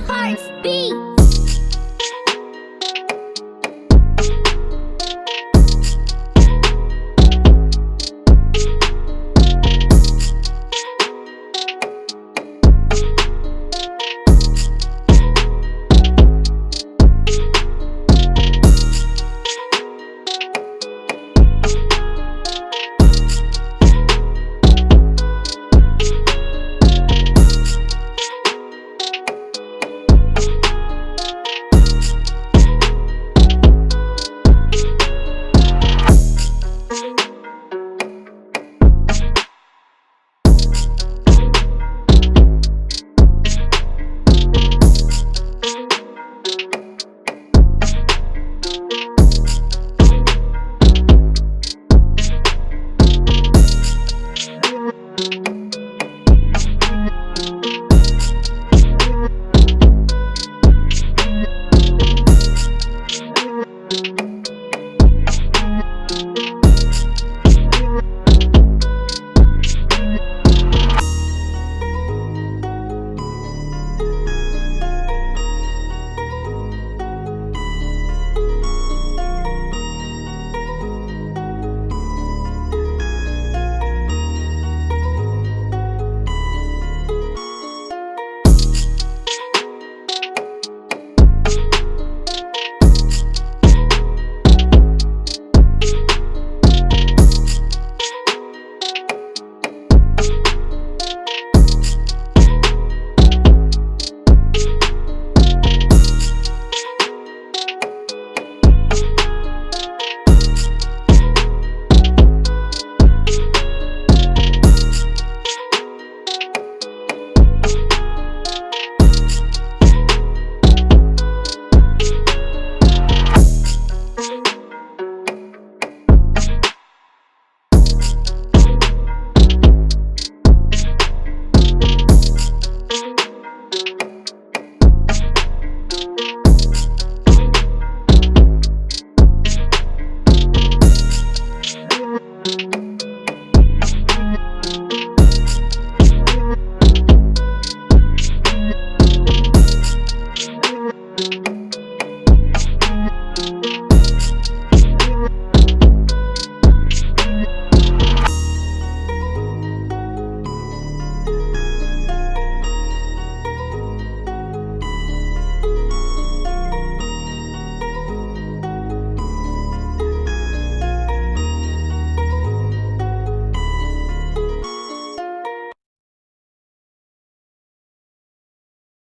hearts beat!